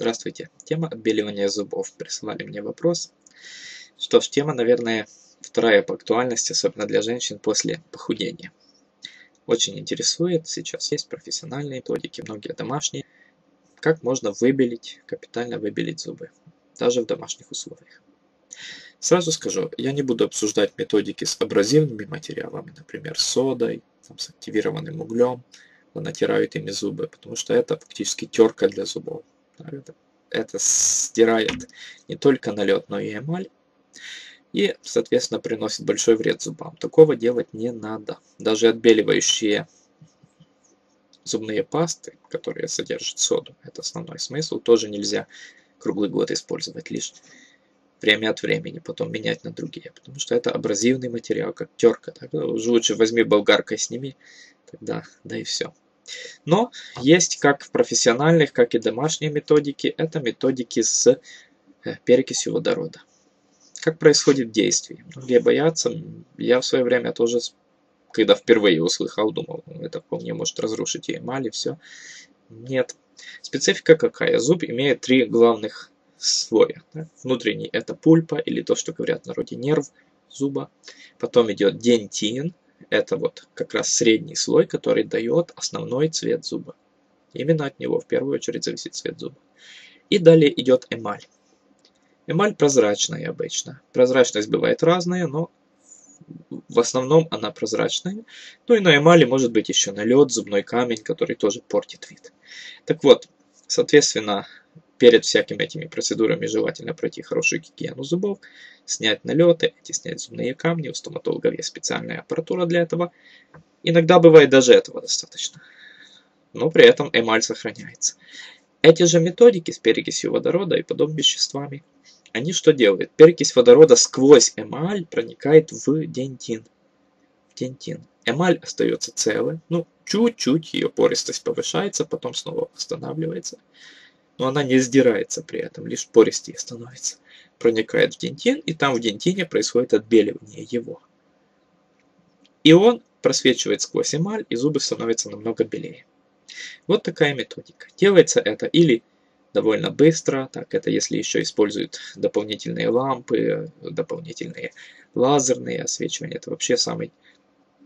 Здравствуйте. Тема отбеливания зубов. Присылали мне вопрос. Что ж, тема, наверное, вторая по актуальности, особенно для женщин после похудения. Очень интересует. Сейчас есть профессиональные методики, многие домашние. Как можно выбелить, капитально выбелить зубы, даже в домашних условиях. Сразу скажу, я не буду обсуждать методики с абразивными материалами, например, содой, там, с активированным углем, натирают ими зубы, потому что это фактически терка для зубов. Это, это стирает не только налет, но и эмаль. И, соответственно, приносит большой вред зубам. Такого делать не надо. Даже отбеливающие зубные пасты, которые содержат соду, это основной смысл, тоже нельзя круглый год использовать, лишь время от времени, потом менять на другие, потому что это абразивный материал, как терка. Так, ну, лучше возьми болгаркой сними, тогда, да и все. Но есть как в профессиональных, как и домашние методики, это методики с э, перекисью водорода. Как происходит действие? Многие боятся. Я в свое время тоже, когда впервые услыхал, думал, «Ну, это вполне может разрушить и эмаль, и все. Нет. Специфика какая? Зуб имеет три главных слоя. Да? Внутренний это пульпа, или то, что говорят в народе нерв зуба. Потом идет дентин, это вот как раз средний слой, который дает основной цвет зуба. Именно от него в первую очередь зависит цвет зуба. И далее идет эмаль. Эмаль прозрачная обычно. Прозрачность бывает разная, но в основном она прозрачная. Ну и на эмали может быть еще налет, зубной камень, который тоже портит вид. Так вот, соответственно, перед всякими этими процедурами желательно пройти хорошую гигиену зубов, снять налеты, снять зубные камни. У стоматологов есть специальная аппаратура для этого. Иногда бывает даже этого достаточно. Но при этом эмаль сохраняется. Эти же методики с перекисью водорода и подобными веществами, они что делают? Перекись водорода сквозь эмаль проникает в дентин. В дентин. Эмаль остается целой, ну, чуть-чуть ее пористость повышается, потом снова восстанавливается но она не сдирается при этом, лишь пористее становится. Проникает в дентин, и там в дентине происходит отбеливание его. И он просвечивает сквозь эмаль, и зубы становятся намного белее. Вот такая методика. Делается это или довольно быстро, так это если еще используют дополнительные лампы, дополнительные лазерные освечивания, это вообще самый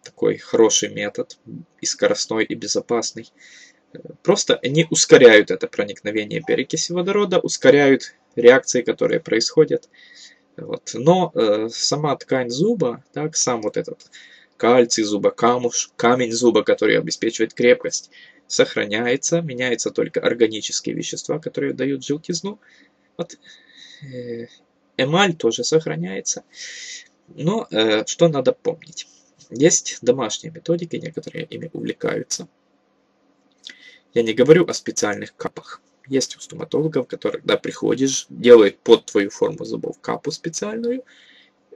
такой хороший метод, и скоростной, и безопасный. Просто они ускоряют это проникновение перекиси водорода, ускоряют реакции, которые происходят. Вот. Но э, сама ткань зуба, так, сам вот этот кальций зуба, камуш, камень зуба, который обеспечивает крепкость, сохраняется, меняются только органические вещества, которые дают желтизну. Вот. Э, эмаль тоже сохраняется. Но э, что надо помнить? Есть домашние методики, некоторые ими увлекаются. Я не говорю о специальных капах. Есть у стоматологов, которые, когда приходишь, делают под твою форму зубов капу специальную.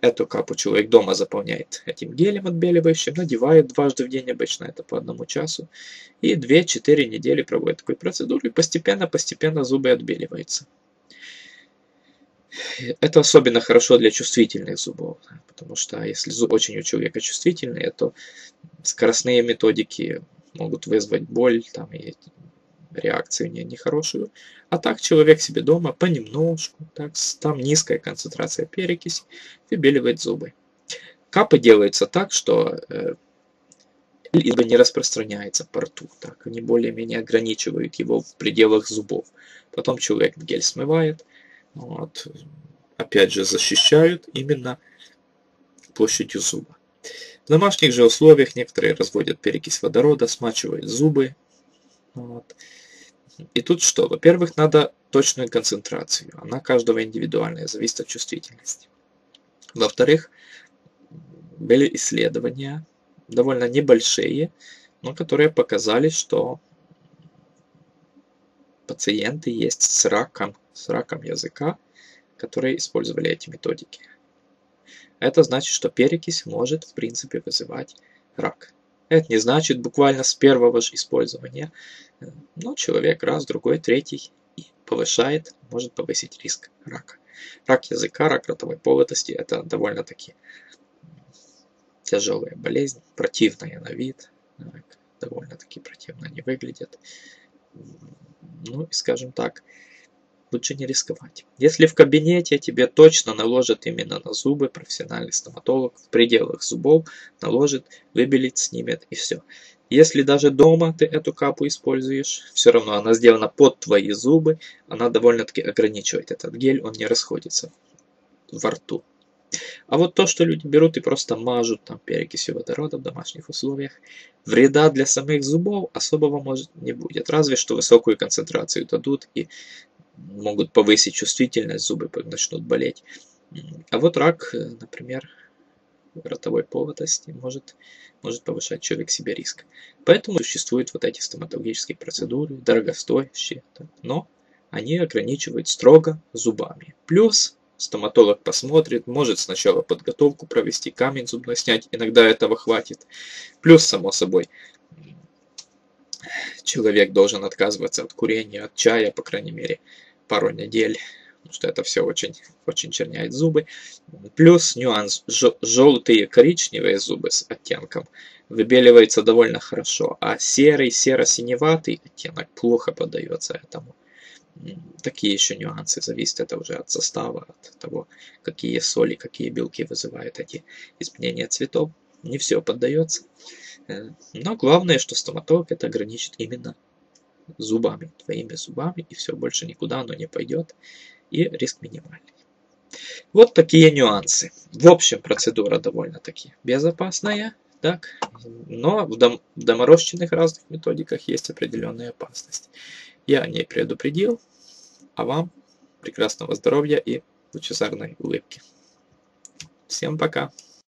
Эту капу человек дома заполняет этим гелем отбеливающим, надевает дважды в день, обычно это по одному часу. И 2-4 недели проводит такую процедуру, и постепенно-постепенно зубы отбеливаются. Это особенно хорошо для чувствительных зубов, потому что если зуб очень у человека чувствительный, то скоростные методики могут вызвать боль там, и реакцию не, нехорошую. А так человек себе дома понемножку, так, там низкая концентрация перекиси, выбеливает зубы. Капы делаются так, что э, либо не распространяется по рту, так, они более-менее ограничивают его в пределах зубов. Потом человек гель смывает, вот, опять же защищают именно площадью зуба. В домашних же условиях некоторые разводят перекись водорода, смачивают зубы. Вот. И тут что? Во-первых, надо точную концентрацию. Она каждого индивидуальная, зависит от чувствительности. Во-вторых, были исследования, довольно небольшие, но которые показали, что пациенты есть с раком, с раком языка, которые использовали эти методики. Это значит, что перекись может в принципе вызывать рак. Это не значит буквально с первого же использования, но человек раз, другой, третий и повышает, может повысить риск рака. Рак языка, рак ротовой полости – это довольно-таки тяжелая болезнь, противная на вид, довольно-таки противно они выглядят. Ну и скажем так, лучше не рисковать. Если в кабинете тебе точно наложат именно на зубы, профессиональный стоматолог в пределах зубов наложит, выбелит, снимет и все. Если даже дома ты эту капу используешь, все равно она сделана под твои зубы, она довольно-таки ограничивает этот гель, он не расходится во рту. А вот то, что люди берут и просто мажут там перекисью водорода в домашних условиях, вреда для самих зубов особого может не будет. Разве что высокую концентрацию дадут и могут повысить чувствительность, зубы начнут болеть. А вот рак, например, ротовой полости может, может повышать человек себе риск. Поэтому существуют вот эти стоматологические процедуры, дорогостоящие, но они ограничивают строго зубами. Плюс стоматолог посмотрит, может сначала подготовку провести, камень зубной снять, иногда этого хватит. Плюс, само собой, человек должен отказываться от курения, от чая, по крайней мере, пару недель, потому что это все очень, очень черняет зубы. Плюс нюанс, желтые коричневые зубы с оттенком выбеливается довольно хорошо, а серый, серо-синеватый оттенок плохо поддается этому такие еще нюансы, зависит это уже от состава, от того, какие соли, какие белки вызывают эти изменения цветов. Не все поддается. Э, но главное, что стоматолог это ограничит именно зубами, твоими зубами, и все, больше никуда оно не пойдет, и риск минимальный. Вот такие нюансы. В общем, процедура довольно-таки безопасная, так, но в, дом, в доморощенных разных методиках есть определенная опасность. Я о ней предупредил, а вам прекрасного здоровья и лучезарной улыбки. Всем пока!